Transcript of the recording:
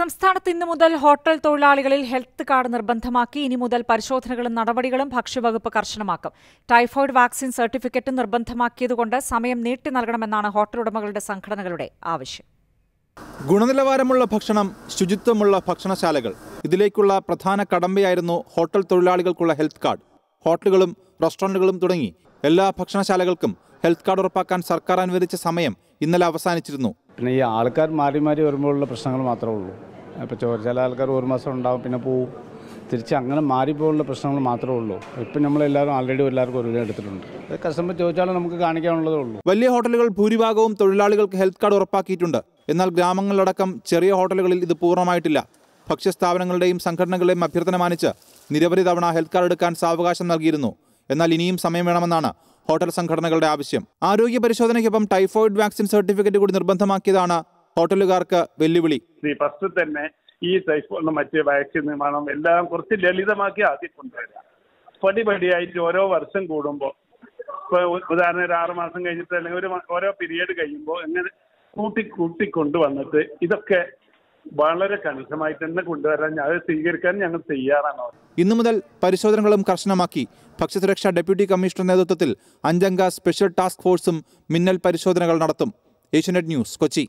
സംസ്ഥാനത്ത് ഇന്നു മുതൽ ഹോട്ടൽ തൊഴിലാളികളിൽ ഹെൽത്ത് കാർഡ് നിർബന്ധമാക്കി. ഇനി മുതൽ പരിശോധനകളും നടപടികളും ഭക്ഷ്യവകുപ്പ് കർശനമാക്കും. ടൈഫോയിഡ് വാക്സിൻ സർട്ടിഫിക്കറ്റ് നിർബന്ധമാക്കിയതുകൊണ്ട് സമയം നീട്ടി നൽകണമെന്നാണ് ഹോട്ടൽ ഉടമകളുടെ സംഘടനകളുടെ ആവശ്യം. ഗുണനിലവാരമുള്ള ഭക്ഷണം ശുചിത്വമുള്ള ഭക്ഷണശാലകൾ ഇതിലേക്കുള്ള പ്രധാന കടമ്പയായിരുന്നു ഹോട്ടൽ തൊഴിലാളികൾക്കുള്ള ഹെൽത്ത് കാർഡ്. ഹോട്ടലുകളും റെസ്റ്റോറന്റുകളും തുടങ്ങി. എല്ലാ ഭക്ഷണശാലകൾക്കും ഹെൽത്ത് കാർഡ് ഉറപ്പാക്കാൻ സർക്കാർ അനുവദിച്ച സമയം ഇന്നലെ അവസാനിച്ചിരുന്നു. പിന്നെ ഈ ആൾക്കാർ മാറി മാറി വരുമ്പോഴുള്ള പ്രശ്നങ്ങൾ മാത്രമേ ഉള്ളൂ. ഇപ്പോൾ ചില ആൾക്കാർ ഒരു മാസം ഉണ്ടാവും പിന്നെ പോവും. തിരിച്ച് അങ്ങനെ മാറിപ്പോയുള്ള പ്രശ്നങ്ങൾ മാത്രമേ ഉള്ളൂ. ഇപ്പം നമ്മളെല്ലാവരും ആൾറെഡി എല്ലാവർക്കും ഒരു എടുത്തിട്ടുണ്ട്. കസ്റ്റമർ ചോദിച്ചാലും നമുക്ക് കാണിക്കാനുള്ളതേ ഉള്ളൂ. വലിയ ഹോട്ടലുകൾ ഭൂരിഭാഗവും തൊഴിലാളികൾക്ക് ഹെൽത്ത് കാർഡ് ഉറപ്പാക്കിയിട്ടുണ്ട്. എന്നാൽ ഗ്രാമങ്ങളിലടക്കം ചെറിയ ഹോട്ടലുകളിൽ ഇത് പൂർണമായിട്ടില്ല. ഭക്ഷ്യസ്ഥാപനങ്ങളുടെയും സംഘടനകളുടെയും അഭ്യർത്ഥന മാനിച്ച് നിരവധി തവണ ഹെൽത്ത് കാർഡ് എടുക്കാൻ സാവകാശം നൽകിയിരുന്നു. എന്നാൽ ഇനിയും സമയം വേണമെന്നാണ് ഹോട്ടൽ സംഘടനകളുടെ ആവശ്യം. ആരോഗ്യ പരിശോധനയ്ക്കൊപ്പം ടൈഫോയിഡ് വാക്സിൻ സർട്ടിഫിക്കറ്റ് കൂടി നിർബന്ധമാക്കിയതാണ് ഹോട്ടലുകാർക്ക് വെല്ലുവിളി. ഫസ്റ്റ് തന്നെ ഈ ടൈഫോയിഡ് മറ്റ് വാക്സിൻ നിർമ്മാണം എല്ലാം കുറച്ച് ലളിതമാക്കി ആദ്യം കൊണ്ടുവരിക. പടിപടിയായിട്ട് ഓരോ വർഷം കൂടുമ്പോൾ ഉദാഹരണം ഒരു ആറ് മാസം കഴിഞ്ഞിട്ട് അല്ലെങ്കിൽ ഒരു ഓരോ പീരീഡ് കഴിയുമ്പോൾ എങ്ങനെ കൂട്ടി കൂട്ടി കൊണ്ടുവന്നിട്ട് ഇതൊക്കെ വളരെ കണിശമായി തന്നെ കൊണ്ടുവരാൻ അത് സ്വീകരിക്കാൻ ഞങ്ങൾ തയ്യാറാണ്. ഇന്നു മുതൽ പരിശോധനകളും കർശനമാക്കി. ഭക്ഷ്യസുരക്ഷാ ഡെപ്യൂട്ടി കമ്മീഷണർ നേതൃത്വത്തിൽ അഞ്ചംഗ സ്പെഷ്യൽ ടാസ്ക് ഫോഴ്സും മിന്നൽ പരിശോധനകൾ നടത്തും. ഏഷ്യനെറ്റ് ന്യൂസ് കൊച്ചി.